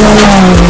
alone.